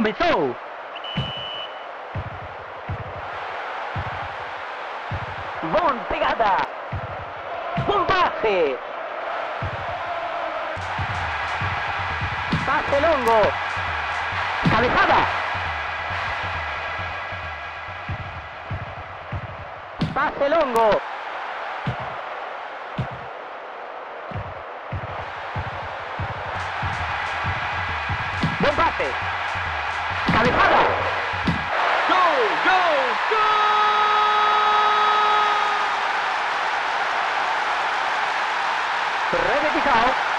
Comenzó. Bon pegada. Un pase. Pase longo. Cabezada. Pase longo. Buen pase. Cabezada. Gol, gol, Repetizado. La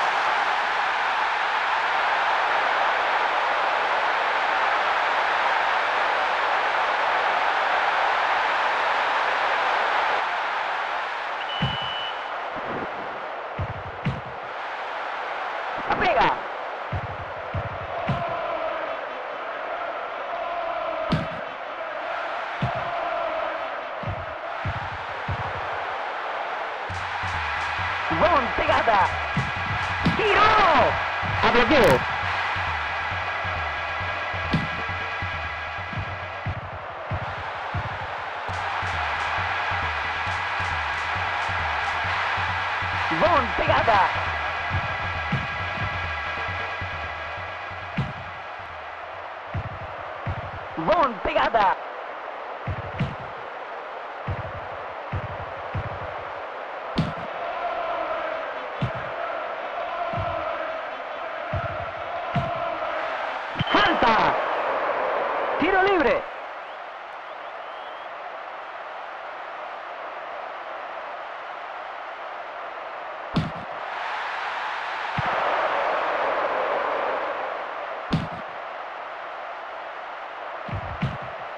A bloqueo. Bon pegada. Bon pegada. Tiro libre.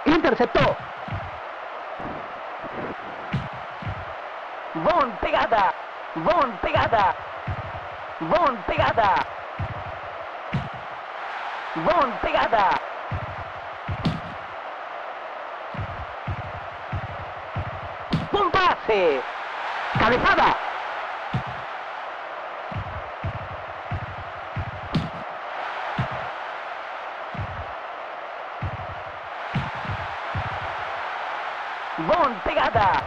Interceptó. Bon pegada. Bon pegada. Bon pegada. Bon pegada. Pase. Cabezada. Bon pegada.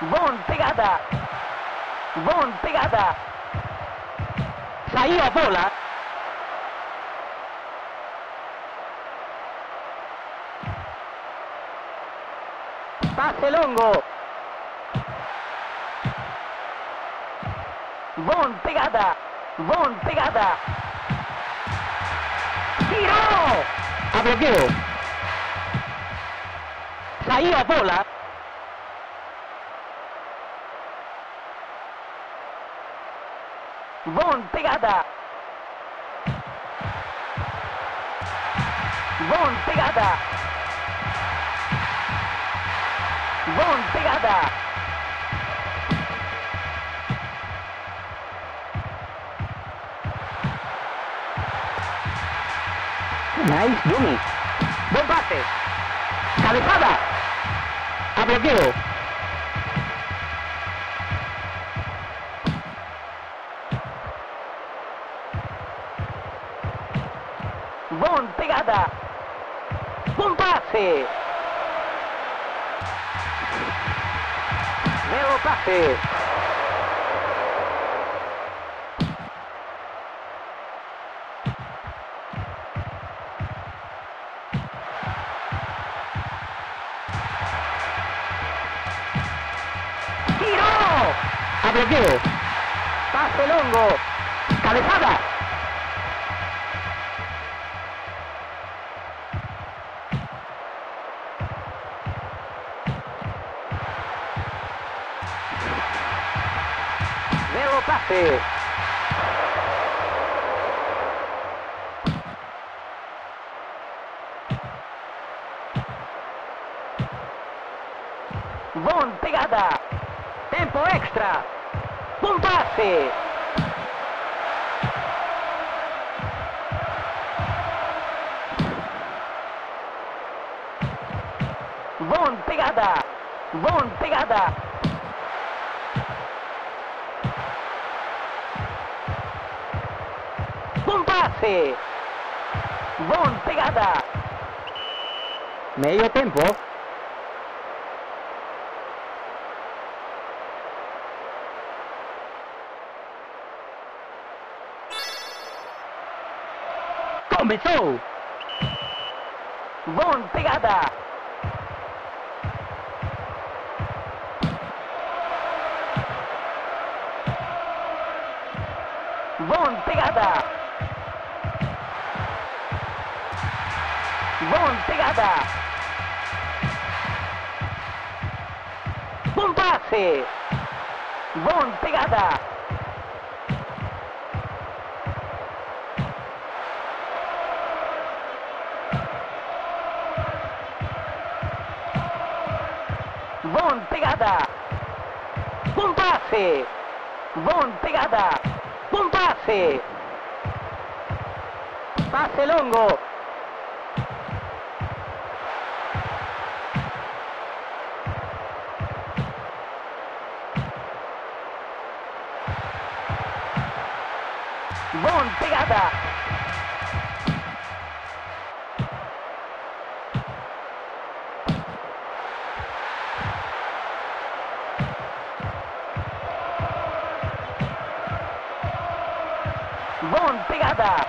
Bon pegada. Bon pegada. A bola. Pase longo. Bon pegada. Bon pegada. Tiro. A bloqueo. A bola. Bon pegada. Bon pegada. Bon pegada. Nice dummy. Buen pase. Cabezada. A bloqueo. Bon pegada. Un pase. ¡Tiro! A bloqueo. Pase longo. Cabezada. Nuevo pase. Bon pegada. Tiempo extra. Un pase. Bon pegada. Bon pegada. Pase. Bon pegada. Medio tempo. Comenzó. Bon pegada. Bon pegada. Bon pegada. Un pase. Bon pegada. Bon pegada. Un pase. Bon pegada. Un pase. Pase longo. Bon pegada. Bon pegada.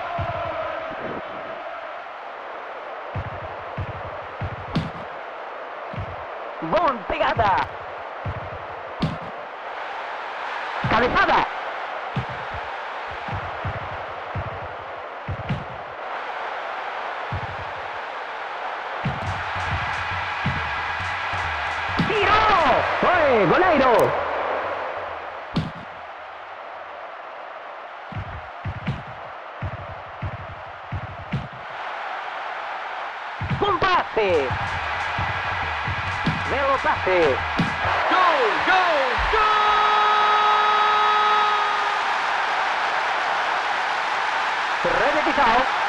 Bon pegada. Cabezada. ¡Fue! ¡Golairo! ¡Un pase! ¡Velo pase! Go, go, go! Repetizado.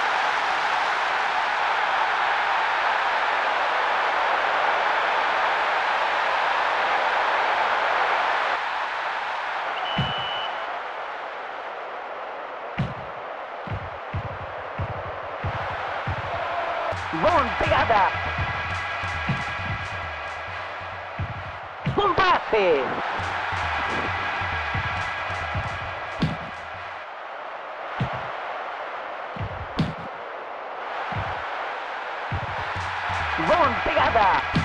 Bon pegada. Un pase. Pegada.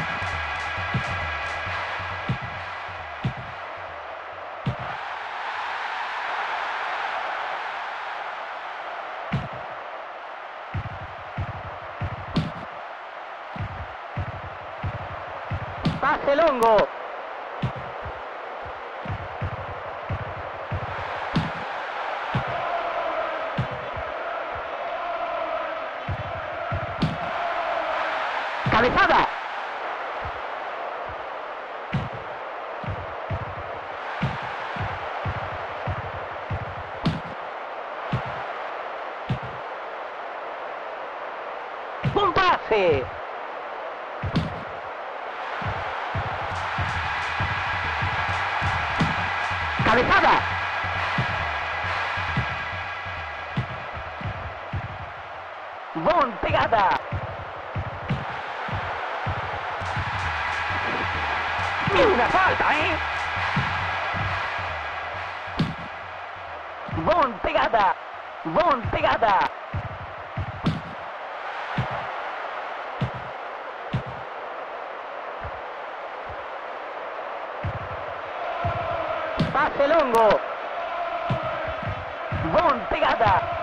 Pase longo. Cabezada. Un pase. Bon pegada. Una falta, ¿eh? Bon pegada. Bon pegada. Pase longo. Bon pegada.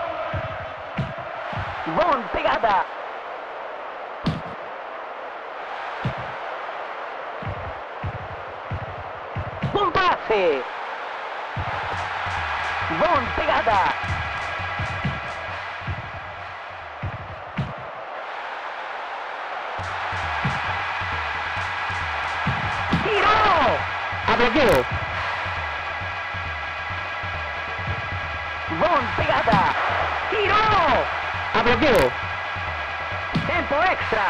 bom pegada. bom passe. bom pegada. Bom, Abriu. Pegada. Bloqueo. Tempo extra.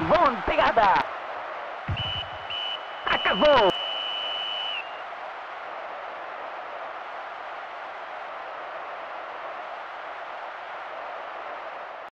Bon pegada. Acabou.